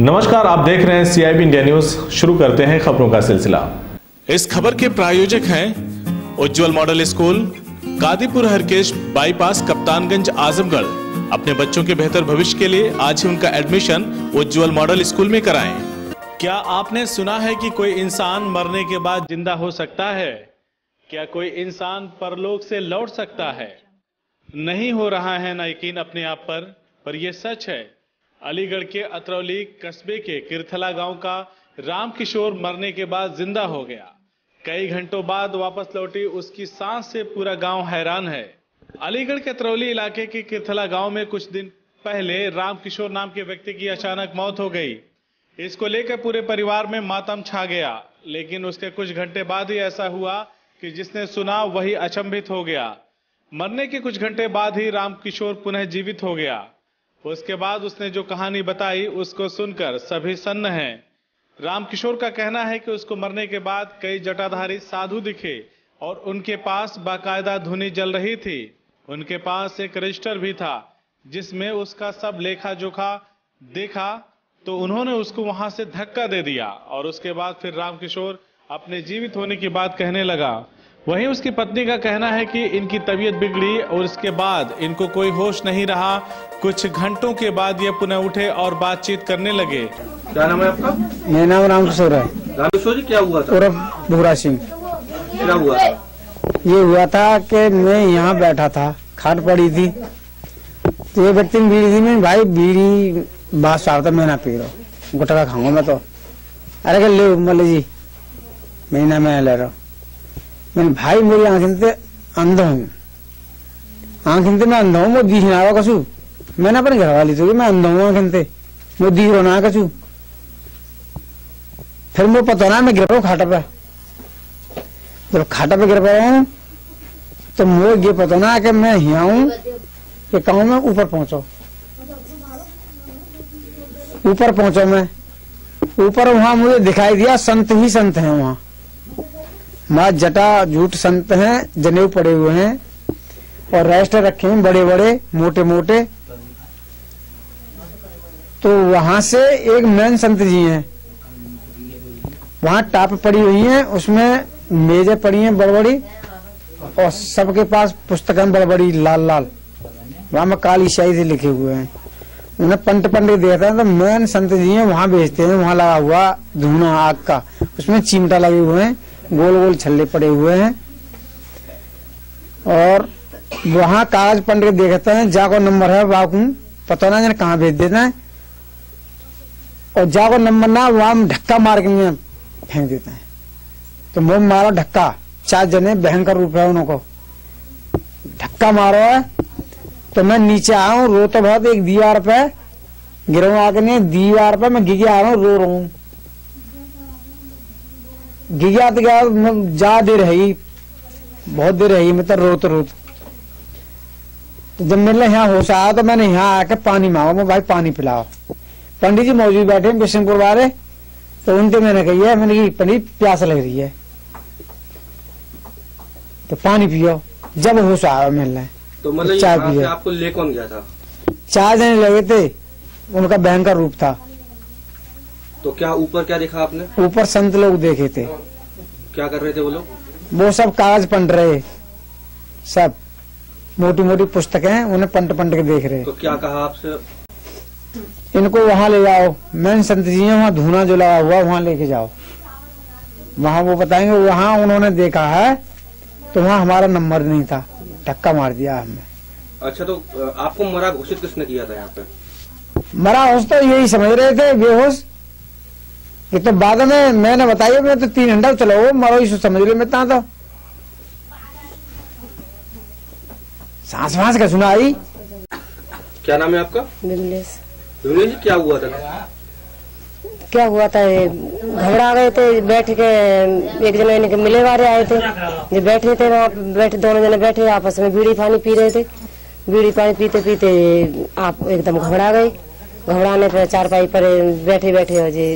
नमस्कार आप देख रहे हैं सीआईबी इंडिया न्यूज़ शुरू करते हैं खबरों का सिलसिला। इस खबर के प्रायोजक हैं Ujjwal model school Kadipur Harkesh bypass Kaptanganj Azamgarh. अपने बच्चों के बेहतर भविष्य के लिए आज ही उनका एडमिशन उज्जवल मॉडल स्कूल में कराएँ। क्या आपने सुना है कि कोई इंसान मरने के बाद ज़िंदा हो सकता है? क्या कोई इंसान परलोक से लौट सकता है? नहीं हो रहा है ना यकीन अपने आप पर पर यह सच है अलीगढ़ के अतरौली कस्बे के किरथला गाँव का रामकिशोर मरने के बाद ज़िंदा हो गया। कई घंटों बाद वापस लौटी उसकी सांस से पूरा गाँव हैरान है। अलीगढ़ के अतरौली इलाके के किरथला गाँव में कुछ दिन पहले राम किशोर नाम के व्यक्ति की अचानक मौत हो गई। इसको लेकर पूरे परिवार में मातम छा गया। लेकिन उसके कुछ घंटे बाद ही ऐसा हुआ कि जिसने सुना वही अचंभित हो गया। मरने के कुछ घंटे बाद ही रामकिशोर पुनः जीवित हो गया। उसके बाद उसने जो कहानी बताई, उसको सुनकर सभी सन्न हैं। राम किशोर का कहना है कि उसको मरने के बाद कई जटाधारी साधु दिखे और उनके पास बाकायदा धुनी जल रही थी। उनके पास एक रजिस्टर भी था, जिसमें उसका सब लेखा जोखा देखा तो उन्होंने उसको वहाँ से धक्का दे दिया और उसके बाद फिर राम किशोर अपने जीवित होने की बात कहने लगा। वहीं उसकी पत्नी का कहना है कि इनकी तबीयत बिगड़ी और इसके बाद इनको कोई होश नहीं रहा। कुछ घंटों के बाद ये पुनः उठे और बातचीत करने लगे। क्या नाम है आपका? मेरा नाम राम किशोर है। रामेश्वर जी क्या हुआ था? उर्फ़ भूरा सिंह। क्या हुआ था? ये हुआ था कि मैं यहाँ बैठा था खाट पड़ी थी। तो ये व्यक्ति ने बीड़ी दी मैं भाई बीड़ी बात साफ़ था मैं ना पी रहा हूँ। गुटका खाऊँगा मैं तो। अरे ले मल्ले जी मैं ना मैं ले रहा हूँ मैंने भाई मेरी आँखें से अंधा हूँ आँखें से मैं अंधा हूँ वो दिख ना कसू मैंने अपने घर वाली तो मैं अंधा हूँ आँखें से वो दिख रहा ना कसू फिर मुझे पता ना मैं गिर रहा हूँ खाटा पे जब खाटा पे गिर पड़ा हूँ तो मुझे ये पता ना कि मैं यहाँ हूँ कि गाँव में ऊपर पहुंचो ऊपर पहुंचो मैं ऊपर वहाँ मुझे दिखाई दिया संत ही संत हैं वहाँ वहाँ जटा झूठ संत हैं, जनेऊ पड़े हुए हैं और रेस्ट रखे हैं बड़े बड़े मोटे मोटे तो वहाँ से एक मैन संत जी हैं। वहाँ टाप पड़ी हुई है, उसमें मेजें पड़ी हैं बड़ी बड़ी और सबके पास पुस्तक बड़ी बड़ी लाल लाल वहाँ में काली शाही से लिखे हुए हैं। उन्हें पंट पंट देता है तो मैन संत जी हैं, वहाँ बेचते हैं, वहाँ लगा हुआ धुना आग का। उसमें चिमटा लगे हुए हैं। गोल गोल छल्ले पड़े हुए हैं। और वहाँ कागज़ के देखते हैं जाको नंबर है वाकू पता ना जाने कहाँ भेज देते हैं। और जाको नंबर ना, वहाँ धक्का मार के फेंक देते हैं। तो मुँह मारो धक्का, चार जने भयंकर रूप है उनको। धक्का मारो है तो मैं नीचे हूँ, रो तो बहुत, एक दीवार पे गिरो आके नहीं, दीवार पे मैं गिगे आ रहा हूँ, रो रहा हूँ। गिगा तो गया जा देर रही बहुत देर रही मैं तो रोत रोत। तो जब मेरे यहाँ होश आया तो मैंने यहाँ आके पानी मांगा मैं भाई पानी पिलाओ। पंडित जी मौजूद बैठे हैं बिशनपुर वाले तो उनसे मैंने कही है मैंने कही पंडित प्यास लग रही है। तो पानी पियो जब होश आया मिलने तो मतलब चाय पिया। आपको ले कौन गया था? चार जने लगे थे उनका बहन का रूप था। तो क्या ऊपर क्या देखा आपने? ऊपर संत लोग देखे थे। क्या कर रहे थे वो लोग? वो सब कागज़ पंट रहे। सब। मोटी मोटी पुस्तकें हैं उन्हें पंट पंट के देख रहे। तो क्या कहा आपसे? इनको वहाँ ले जाओ। मैन संत जी हैं वहाँ धुना जो लगा हुआ वहाँ लेके जाओ। वहाँ वो बताएँगे वहाँ उन्होंने देखा है तो वहाँ हमारा नंबर नहीं था। धक्का मार दिया हमने। अच्छा तो आपको मरा घोषित किसने किया था यहाँ पे? मरा होश तो यही समझ रहे थे बेहोश। ये तो बाद में मैंने बताया मैं तो तीन घंटा चलो वो मरो ही समझ रहे मैं ता तो। सांस वास का सुना आई क्या नाम है आपका? बिमलेश विमलेश जी क्या हुआ था? क्या हुआ था? घबरा गए थे बैठ के एक जने इनके मिले वाले आए थे। जो बैठे थे वहाँ बैठे दोनों जने बैठे आपस में बीड़ी पानी पी रहे थे। बीड़ी पानी पीते पीते आप एकदम घबरा गए। घबराने पे चारपाई पर बैठे बैठे हो जी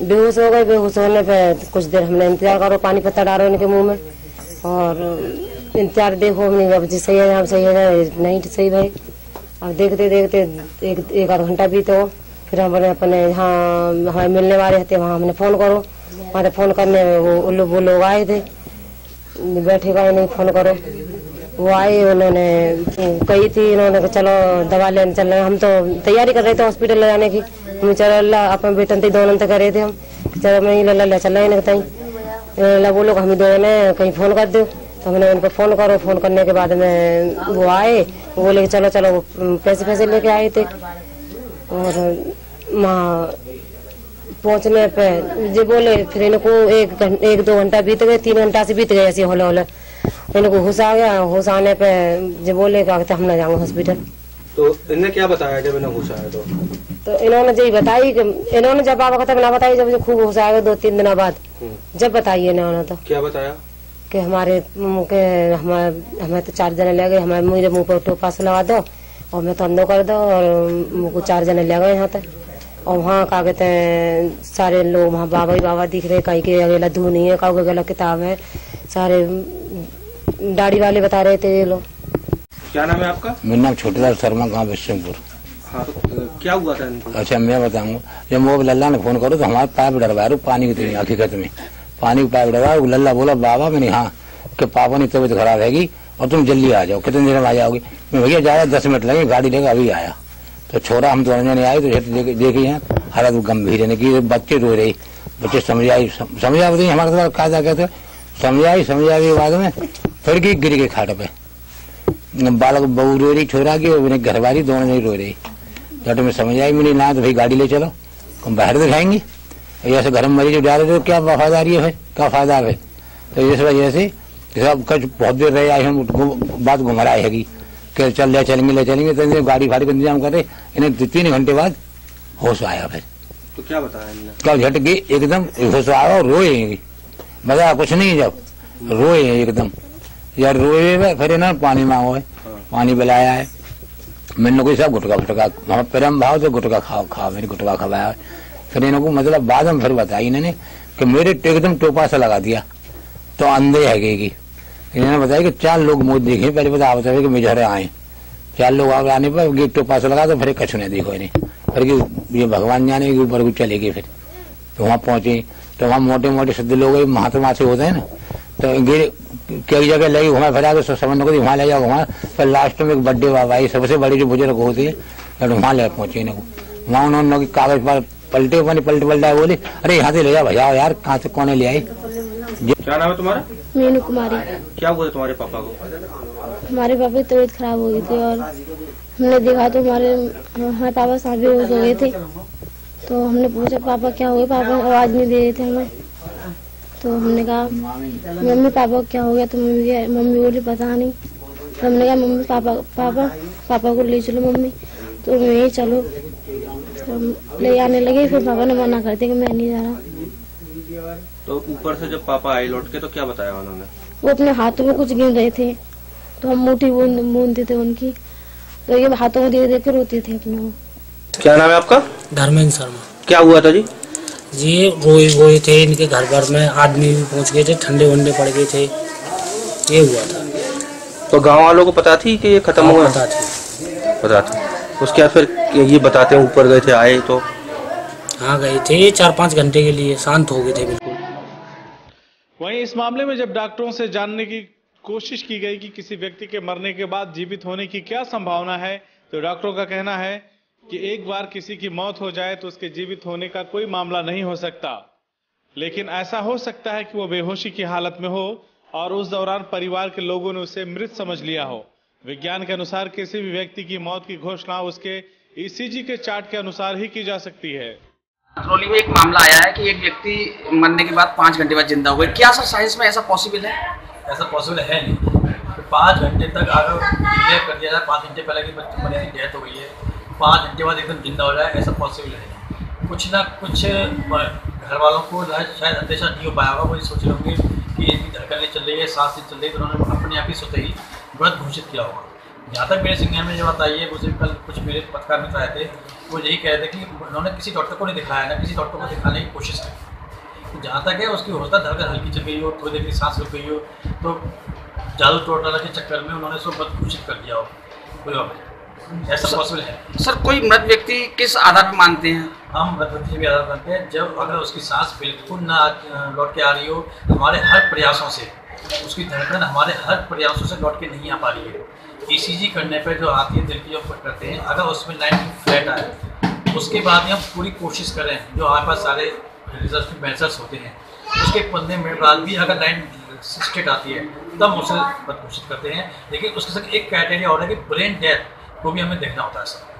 बेहोश हो गए, बेहोश होने पे कुछ देर हमने इंतज़ार करो, पानी पत्ता डालो इनके मुँह में। और इंतज़ार देखो हमने अब जी सही है, अब सही है, नहीं सही भाई। अब देखते देखते, एक एक आध घंटा बीते हो फिर हमने अपने यहाँ हमें मिलने वाले थे, वहाँ हमने फ़ोन करो। वहाँ फ़ोन करने, वो उन लोग वो लोग आए थे। बैठेगा ही नहीं, फ़ोन करो। वो आए, उन्होंने, कही थी इन्होंने चलो, दवा लेने चल रहे हम तो तैयारी कर रहे थे हॉस्पिटल ले जाने की। हम चलो अल्लाह अपन बेटन थी दोनों तक करे थे हम। चलो मैं लल्ला ले चल हैं कहीं लल्ला बोलो, हम दो ने कहीं फ़ोन कर दो। तो हमने उनको फ़ोन करो, फ़ोन करने के बाद में वो आए। वो बोले कि चलो चलो पैसे पैसे लेके आए थे। और वहाँ पहुँचने पे जो बोले, फिर इनको एक एक दो घंटा बीत गए, तीन घंटा से बीत गए ऐसे होले होले। इनको होश आ गया। होश आने पे जो बोले कहते हम ना जाऊँगे हॉस्पिटल तो इनने क्या बताया जब इन्हें होश आया तो? तो इन्होंने यही बताई कि इन्होंने जब आप खत्म ना बताई जब खुद होश आएगा दो तीन दिन बाद हम्म, जब बताइए इन्होंने तो। क्या बताया? कि हमारे मुँह के हमारे हमें तो चार जने ले गए हमारे मुझे मुँह पर टोपा से लगा दो और मैं तो अंदो कर दो और मुँह को चार जने ले गए यहाँ तक। और वहाँ क्या कहते हैं सारे लोग वहाँ बाबा ही बाबा दिख रहे कहीं के अगला धू नहीं है कहीं अगला किताब है। सारे दाढ़ी वाले बता रहे थे ये लोग। क्या नाम है आपका? मेरा नाम छोटेदार शर्मा गाँव बिशनपुर। हाँ तो क्या हुआ था इनको? अच्छा मैं बताऊँगा। जब वो लल्ला ने फ़ोन करो तो हमारे पाइप डरवा रू पानी की तेरी हकीकत में पानी की पाइप डरवा लल्ला बोला, बाबा, मैंने हाँ कि पापा की तबीयत खराब हैगी और तुम जल्दी आ जाओ। कितने देर में आ जाओगे? मैं भैया जा रहा दस मिनट लगे, गाड़ी लेकर अभी आया। तो छोरा हम दोनों जने आए तो देखे यहाँ हालत गंभीर है। कि बच्चे रो रहे, बच्चे समझाई, सम- समझा बताइए हमारे तो कायदा कहते समझाई समझाई के बाद में फिर गिर के खाट पे। बालक बहू रो रही, छोरा की, और मेरे घरवाली दोनों नहीं रो रही। जब मैं समझ आई मैंने ना तो भाई गाड़ी ले चलो। हम बाहर दिखाएँगे ऐसे घर में मरीज़ डाले तो क्या वफादारी है क्या फ़ायदा है तो इस वजह से सब कुछ बहुत देर रहे आए हम बात घुमा रहा है कि चल ले चलेंगे ले चलेंगे। तो गाड़ी फाड़ी का इंतज़ाम कर रहे इन्हें दो- तीन घंटे बाद होश आया फिर तो क्या बताया क्या झट गई एकदम होश आया और रोए मज़ा कुछ नहीं जब। रोए एकदम। यार रोए फिर ना पानी मांगो है। पानी पिलाया है। मैंने कोई सब गुटका फुटका हम प्रेम भाव से गुटका खाओ खाओ, मेरी गुटका खवाया। फिर इनको मतलब बाद में फिर बताया इन्होंने कि मेरे एकदम टोपा से लगा दिया तो अंधे है की। इन्होंने बताया कि चार लोग मुझे देखे, पहले बता आप कि मेजर आए। चार लोग आगे आने पर गेट टोपा से लगा तो फिर कछु नहीं देखो इन्हें। फिर ये भगवान जाने के ऊपर चले गए फिर। तो वहाँ पहुँचे तो वहाँ मोटे मोटे सिद्ध लोग महात्मा से होते हैं ना। तो गिर कई जगह लगी घुमा फिरा तो समझ को वहाँ ले जाओ वहाँ। फिर लास्ट में एक बड्डे बाबा आई सबसे बड़ी जो बुज़ुर्ग होती है तो वहाँ ले पहुँचे इनको वहाँ उन्होंने कागज़ पर पलटे पानी पलटे पलटा बोले अरे यहाँ से ले जाओ भैया यार कहाँ से कौन ले आई? क्या नाम है तुम्हारा? मीनू कुमारी। क्या हुआ तुम्हारे पापा को? हमारे पापा की तबीयत खराब हो गई थी और हमने देखा तो हमारे हमारे पापा सांप बेहोश हो गए थे। तो हमने पूछा पापा क्या हो गया पापा आवाज़ नहीं दे रहे थे हमें। तो हमने कहा मम्मी पापा को क्या हो गया? तो मम्मी क्या- मम्मी बोली पता नहीं। तो हमने कहा मम्मी पापा पापा पापा को ले चलो मम्मी। तो मैं ही चलो। तो ले आने लगे फिर पापा ने मना कर दिया कि मैं नहीं जा रहा। तो ऊपर से जब पापा आए लौट के तो क्या बताया उन्होंने? वो अपने हाथों में कुछ गिन रहे थे। तो हम मुट्ठी बूंद बूंदते थे उनकी। तो ये हाथों में देख के रोते थे अपने क्या नाम है आपका? धर्मेंद्र शर्मा। क्या हुआ था जी? जी रोए रोए थे इनके घर भर में। आदमी भी पहुँच गए थे ठंडे वंडे पड़ गए थे। ये हुआ था। तो गाँव वालों को पता थी कि ये खत्म हुआ? पता थी। पता थी। उसके बाद फिर ये बताते हैं ऊपर गए थे आए तो? हाँ गए थे। चार पाँच घंटे के लिए शांत हो गए थे बिल्कुल। वहीं इस मामले में जब डॉक्टरों से जानने की कोशिश की गई कि किसी व्यक्ति के मरने के बाद जीवित होने की क्या संभावना है तो डॉक्टरों का कहना है कि एक बार किसी की मौत हो जाए तो उसके जीवित होने का कोई मामला नहीं हो सकता। लेकिन ऐसा हो सकता है कि वो बेहोशी की हालत में हो और उस दौरान परिवार के लोगों ने उसे मृत समझ लिया हो। विज्ञान के अनुसार किसी भी व्यक्ति की मौत की घोषणा उसके ईसीजी के चार्ट के अनुसार ही की जा सकती है। ट्रॉली में एक मामला आया है कि एक व्यक्ति मरने के बाद पाँच घंटे बाद ज़िंदा हो गया क्या सर साइंस में ऐसा पॉसिबल है? ऐसा पॉसिबल है नहीं। तो पाँच घंटे तक अगर डिले कर दिया जाए पाँच घंटे पहले की बच्चे मरीज़ की डेथ हो गई है। पाँच घंटे बाद एकदम ज़िंदा हो जाए, ऐसा पॉसिबल है कुछ ना कुछ घर वालों को शायद अंदेशा नहीं हो पाया होगा, वो सोच रहे होंगे कि इनकी धड़कनें चल रही है सांस चल रही है तो उन्होंने अपने आप ही सोते ही व्रत घोषित किया होगा। जहाँ तक मेरे संज्ञान में जो बात आई है, मुझे कल कुछ मेरे पत्रकार मित्र आए थे, वो यही कह रहे थे कि उन्होंने किसी डॉक्टर को नहीं दिखाया ना किसी डॉक्टर को दिखाने की कोशिश की। तो जहाँ तक है, उसकी हो सकता है धड़कन हल्की चल गई हो, थोड़ी देर की सांस रुक गई हो तो जादू टोटला के चक्कर में उन्होंने उसको बद घोषित कर दिया हो। कोई और? ऐसा पॉसिबल है? सर कोई मृत व्यक्ति किस आधार पर मानते हैं? हम मध्यप्रदेश भी आधार मानते हैं जब अगर उसकी सांस बिल्कुल ना लौट के आ रही हो हमारे हर प्रयासों से उसकी धड़कन हमारे हर प्रयासों से लौट के नहीं आ पा रही है। ईसीजी करने पर जो आती है दिल की जो करते हैं अगर उसमें लाइन फ्लैट आए उसके बाद भी हम पूरी कोशिश करें जो हमारे पास सारे रिज़र्व के मेजर्स होते हैं उसके पंद्रह मिनट बाद भी अगर लाइन स्टेट आती है तब उसे मत घोषित करते हैं। लेकिन उसके साथ एक क्राइटेरिया और है कि ब्रेन डेथ को भी हमें देखना होता है सर।